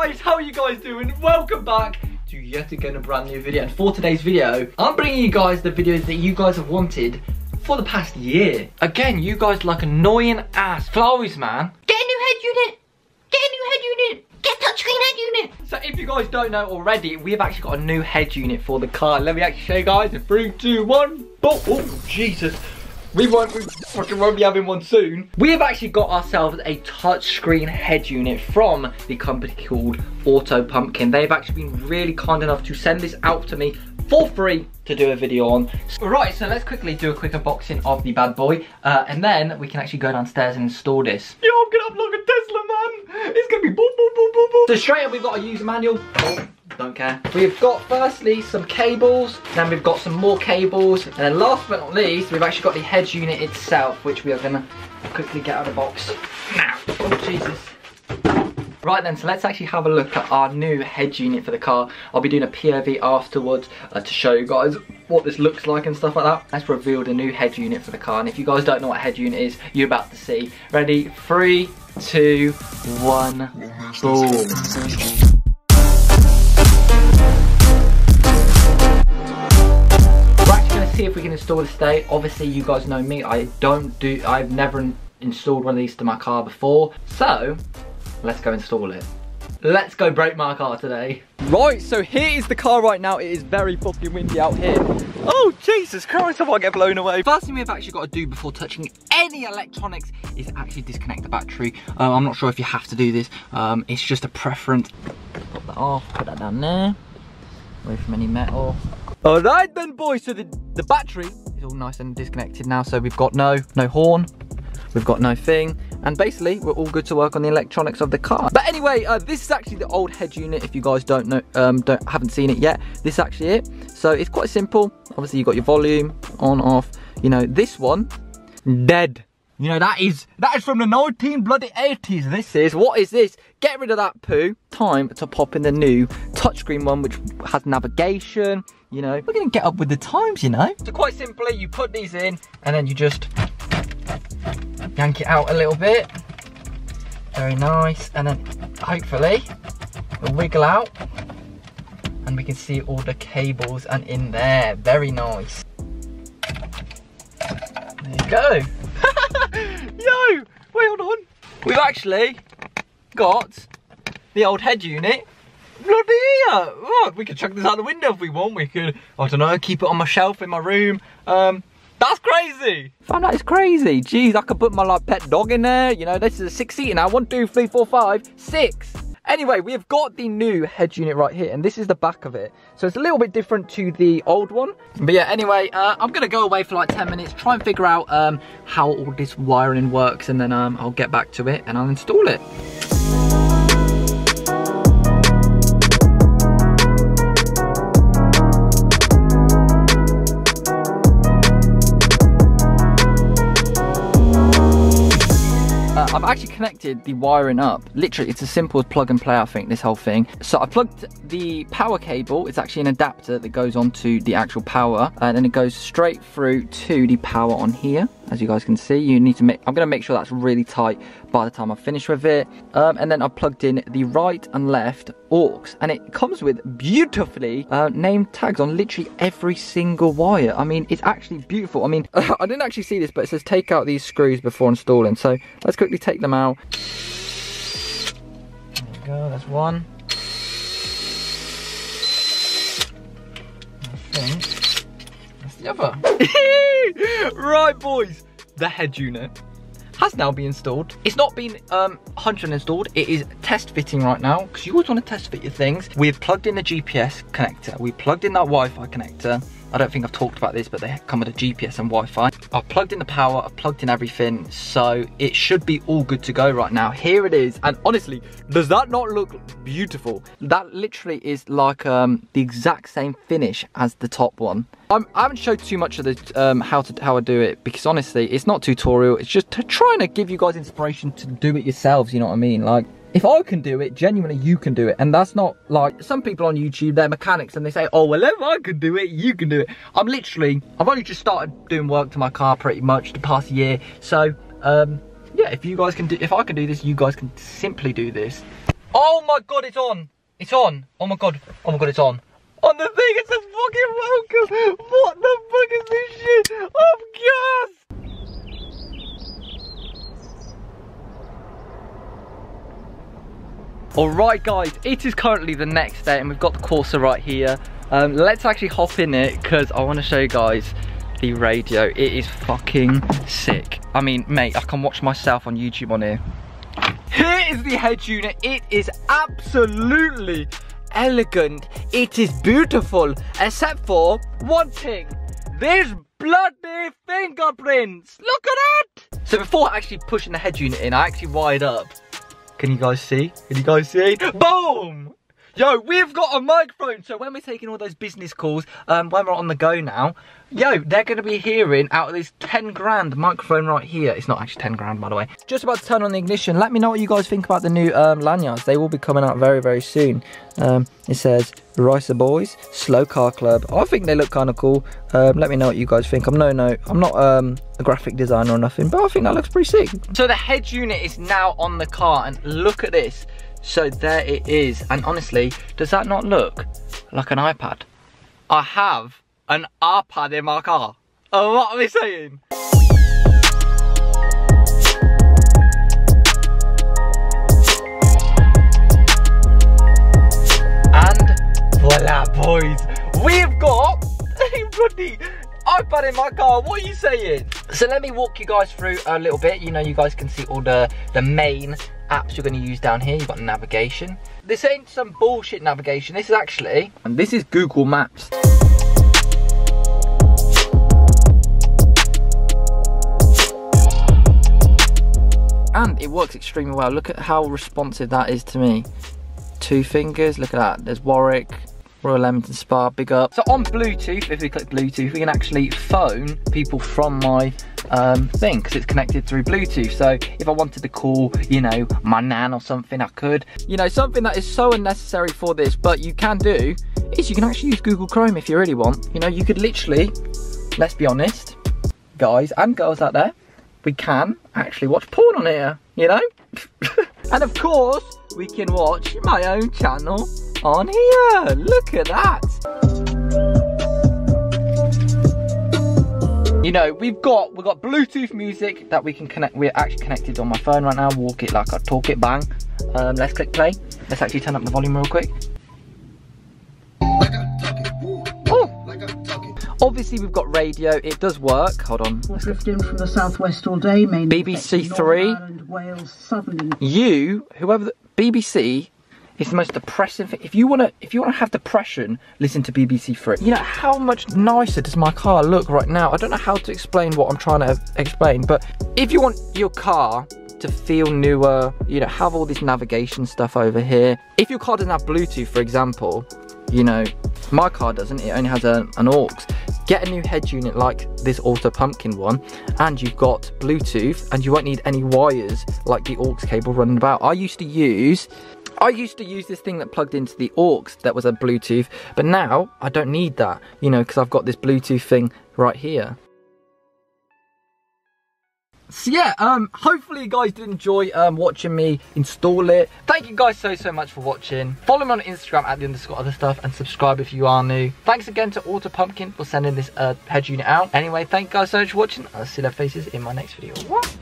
guys, how are you guys doing? Welcome back to yet again a brand new video. And for today's video, I'm bringing you guys the videos that you guys have wanted for the past year. Again, you guys like annoying ass flowies, man. Get a new head unit! Get a new head unit! Get touchscreen head unit! So if you guys don't know already, we have actually got a new head unit for the car. Let me actually show you guys in three, two, one, boom! Oh, Jesus. We won't, we fucking won't be having one soon. We have actually got ourselves a touchscreen head unit from the company called Auto Pumpkin. They've actually been really kind enough to send this out to me for free to do a video on. Right, so let's quickly do a quick unboxing of the bad boy, uh, and then we can actually go downstairs and install this. Yo, I'm gonna have like a Tesla, man. It's gonna be boom, boom, boom, boom, boom. So straight up, we've got a user manual. Don't care. We've got firstly some cables, then we've got some more cables, and then last but not least, we've actually got the head unit itself, which we are gonna quickly get out of the box now. Oh, Jesus. Right then, so let's actually have a look at our new head unit for the car. I'll be doing a POV afterwards uh, to show you guys what this looks like and stuff like that. Let's reveal the new head unit for the car. And if you guys don't know what head unit is, you're about to see. Ready? Three, two, one, boom. See if we can install this today. Obviously, you guys know me. I don't do, I've never installed one of these to my car before. So, let's go install it. Let's go break my car today. Right, so here is the car right now. It is very fucking windy out here. Oh, Jesus Christ, I get blown away. First thing we've actually got to do before touching any electronics is actually disconnect the battery. Uh, I'm not sure if you have to do this. Um, it's just a preference. Put that off, put that down there. Away from any metal. All right then, boys. So the, the battery is all nice and disconnected now. So we've got no, no horn. We've got no thing. And basically, we're all good to work on the electronics of the car. But anyway, uh, this is actually the old head unit. If you guys don't know, um, don't haven't seen it yet, this is actually it. So it's quite simple. Obviously, you've got your volume on, off. You know, this one, dead. You know, that is that is from the 19 bloody 80s. This is, what is this? Get rid of that poo. Time to pop in the new touchscreen one, which has navigation. You know, we're gonna get up with the times, you know. So quite simply, you put these in, and then you just yank it out a little bit. Very nice. And then hopefully it'll wiggle out and we can see all the cables and in there. Very nice. There you go. Yo, wait, hold on. We've actually got the old head unit bloody. Oh, we could chuck this out the window if we want. We could, I don't know, keep it on my shelf in my room. Um, that's crazy. Fam, that is crazy. Jeez, I could put my like pet dog in there. You know, this is a six seater now. One, two, three, four, five, six. Anyway, we have got the new head unit right here, and this is the back of it. So it's a little bit different to the old one. But yeah, anyway, uh, I'm gonna go away for like 10 minutes, try and figure out um, how all this wiring works, and then um, I'll get back to it and I'll install it. Uh, I've actually connected the wiring up. Literally, it's as simple as plug and play, I think, this whole thing. So I plugged the power cable. It's actually an adapter that goes onto the actual power. And then it goes straight through to the power on here. As you guys can see, you need to make, I'm gonna make sure that's really tight by the time I finish with it. Um, and then I plugged in the right and left aux. And it comes with beautifully uh, named tags on literally every single wire. I mean, it's actually beautiful. I mean, I didn't actually see this, but it says take out these screws before installing. So let's quickly take them out. There we go, that's one. I think that's the other. right, boys, the head unit has now been installed. It's not been um, 100 installed, it is test fitting right now, because you always want to test fit your things. We've plugged in the GPS connector, we plugged in that Wi-Fi connector, I don't think I've talked about this, but they come with a GPS and Wi-Fi. I've plugged in the power, I've plugged in everything, so it should be all good to go right now. Here it is, and honestly, does that not look beautiful? That literally is like um, the exact same finish as the top one. I'm, I have not showed too much of the um, how to how I do it because honestly, it's not tutorial. It's just trying to give you guys inspiration to do it yourselves. You know what I mean? Like if I can do it, genuinely you can do it. And that's not like some people on YouTube, they're mechanics and they say, oh, well, if I can do it, you can do it. I'm literally, I've only just started doing work to my car pretty much the past year. So, um, yeah, if you guys can do, if I can do this, you guys can simply do this. Oh my god, it's on. It's on. Oh my god. Oh my god, it's on. On the thing, it's a fucking welcome. What the fuck is this shit? Of gas. Alright guys, it is currently the next day and we've got the Corsa right here. Um, let's actually hop in it because I want to show you guys the radio. It is fucking sick. I mean, mate, I can watch myself on YouTube on here. Here is the head unit. It is absolutely elegant. It is beautiful, except for one thing. There's bloody fingerprints. Look at that. So before actually pushing the head unit in, I actually wired up. Can you guys see? Can you guys see? Boom! Yo, we've got a microphone. So when we're taking all those business calls, um, when we're on the go now, yo, they're going to be hearing out of this 10 grand microphone right here. It's not actually 10 grand, by the way. Just about to turn on the ignition. Let me know what you guys think about the new um, lanyards. They will be coming out very, very soon. Um, it says Ricerboyz, Slow Car Club. I think they look kind of cool. Um, let me know what you guys think. I'm no, no, I'm not um, a graphic designer or nothing, but I think that looks pretty sick. So the head unit is now on the car, and look at this. So there it is. And honestly, does that not look like an iPad? I have an iPad in my car. Oh, what are we saying? And voila, boys. We've got a bloody iPad in my car. What are you saying? So let me walk you guys through a little bit. You know, you guys can see all the, the main apps you're going to use down here. You've got navigation. This ain't some bullshit navigation. This is actually, and this is Google Maps. And it works extremely well. Look at how responsive that is to me. Two fingers, look at that. There's Warwick, Royal Leamington Spa, big up. So on Bluetooth, if we click Bluetooth, we can actually phone people from my um, thing because it's connected through Bluetooth. So if I wanted to call, you know, my nan or something, I could. You know, something that is so unnecessary for this, but you can do, is you can actually use Google Chrome if you really want. You know, you could literally, let's be honest, guys and girls out there, we can actually watch porn on here, you know? and of course, we can watch my own channel on here. Look at that. You know, we've got we've got Bluetooth music that we can connect. We're actually connected on my phone right now. Walk it like I talk it, bang. Um, let's click play. Let's actually turn up the volume real quick. Obviously, we've got radio. It does work. Hold on. Drifting from the southwest all day, mainly BBC Three. Wales, southern You, whoever the BBC is the most depressing thing. If you wanna if you wanna have depression, listen to BBC Three. You know, how much nicer does my car look right now? I don't know how to explain what I'm trying to explain, but if you want your car to feel newer, you know, have all this navigation stuff over here. If your car doesn't have Bluetooth, for example, you know, my car doesn't, it only has a, an aux. Get a new head unit like this Auto Pumpkin one, and you've got Bluetooth, and you won't need any wires like the aux cable running about. I used to use I used to use this thing that plugged into the aux that was a Bluetooth, but now I don't need that, you know, because I've got this Bluetooth thing right here so yeah um hopefully you guys did enjoy um watching me install it. Thank you guys so so much for watching. Follow me on instagram at the underscore other stuff and subscribe if you are new. Thanks again to auto pumpkin for sending this uh head unit out. Anyway thank you guys so much for watching. I'll see their faces in my next video. What?